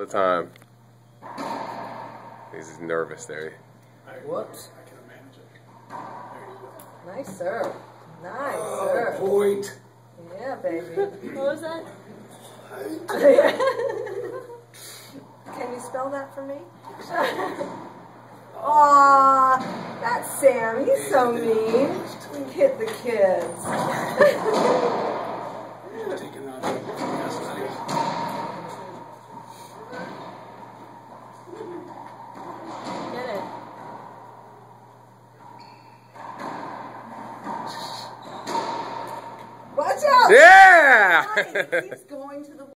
the time. He's nervous there. Whoops. I can manage it. There you go. Nice serve. Nice Oh, serve. point. Yeah, baby. What was that? Can you spell that for me? Aw, that's Sam. He's so mean. We hit the kids. Taking out necessary. Get it. Watch out! Yeah! He's going to